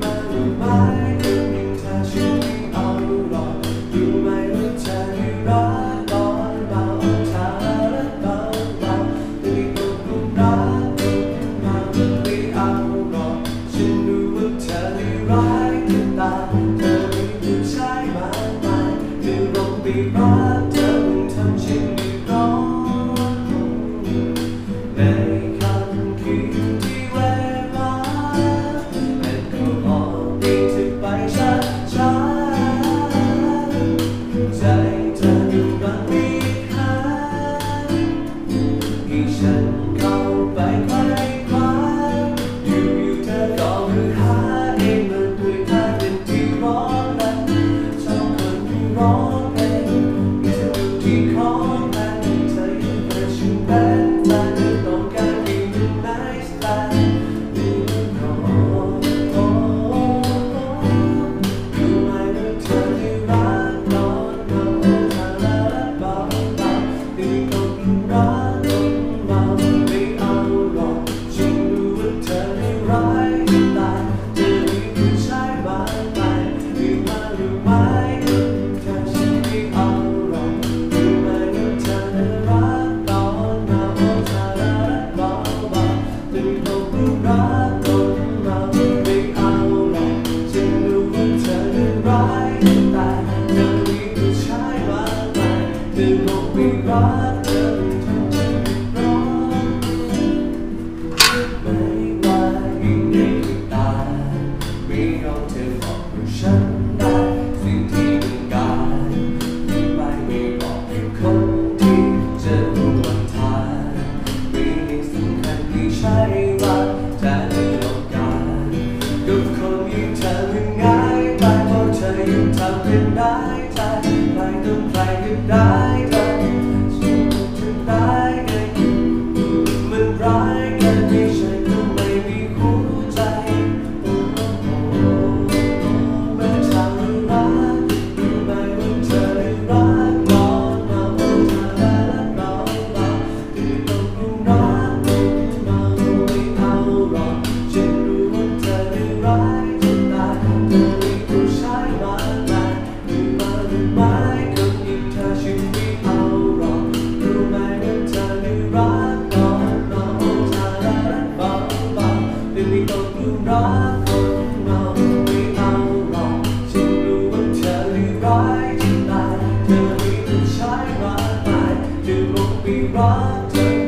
you. Oh. We got body Rock.